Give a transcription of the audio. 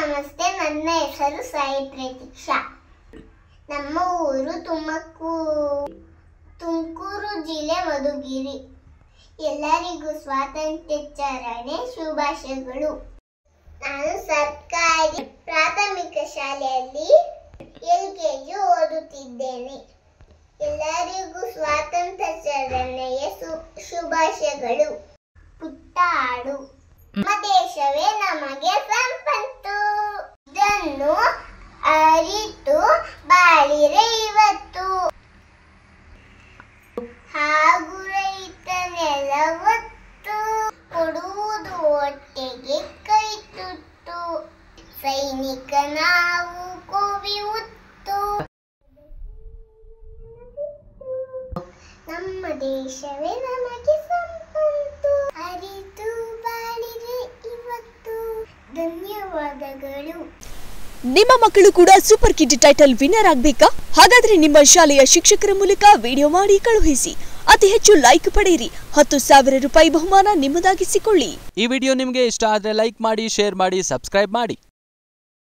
ನಮಸ್ತೆ, ನನ್ನ ಹೆಸರು ಸಾಯಿ ಪ್ರತೀಕ್ಷಾ ನಮ್ಮ ಊರು ತುಮಕೂರು ತುಮಕೂರು ಜಿಲ್ಲೆ ಮಧುಗಿರಿ. ಎಲ್ಲರಿಗೂ ಸ್ವಾತಂತ್ರ್ಯಾಚರಣೆ ಶುಭಾಶಯಗಳು. ನಾನು ಸರ್ಕಾರಿ ಪ್ರಾಥಮಿಕ ಶಾಲೆಯಲ್ಲಿ ಎಲ್ ಕೆ ಜಿ ಓದುತ್ತಿದ್ದೇನೆ. ಎಲ್ಲರಿಗೂ ಸ್ವಾತಂತ್ರ್ಯಾಚರಣೆಯ ಶುಭಾಶಯಗಳು. ಪುಟ್ಟ ಹಾಡು. ನಮ್ಮ ದೇಶವೇ ನಮಗೆ ಸಂಪತ್ತು ಇದನ್ನು ಅರಿತು ಬಾಳಿರೆ ಇವತ್ತು ಹಾಗೂ ರೈತನೆಲ್ಲ ಒತ್ತು ಕೊಡುವುದು ಹೊಟ್ಟೆಗೆ ಕೈ ತುತ್ತು ಸೈನಿಕ ನಾವು ಕೋವಿ ಉತ್ತು ನಮ್ಮ ದೇಶವೇ ನಮಗೆ ಸಂಪತ್ತು. ಅರಿತು ಬಾಳಿದೆ ಇವತ್ತು. ಧನ್ಯವಾದಗಳು. ನಿಮ್ಮ ಮಕ್ಕಳು ಕೂಡ ಸೂಪರ್ ಕಿಡ್ ಟೈಟಲ್ ವಿನ್ನರ್ ಆಗಬೇಕಾ? ಹಾಗಾದ್ರೆ ನಿಮ್ಮ ಶಾಲೆಯ ಶಿಕ್ಷಕರ ಮೂಲಕ ವಿಡಿಯೋ ಮಾಡಿ ಕಳುಹಿಸಿ. ಅತಿ ಹೆಚ್ಚು ಲೈಕ್ ಪಡೆಯಿರಿ. ಹತ್ತು ಸಾವಿರ ರೂಪಾಯಿ ಬಹುಮಾನ ನಿಮ್ಮದಾಗಿಸಿಕೊಳ್ಳಿ. ಈ ವಿಡಿಯೋ ನಿಮಗೆ ಇಷ್ಟ ಆದರೆ ಲೈಕ್ ಮಾಡಿ ಶೇರ್ ಮಾಡಿ ಸಬ್ಸ್ಕ್ರೈಬ್ ಮಾಡಿ.